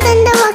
Tin?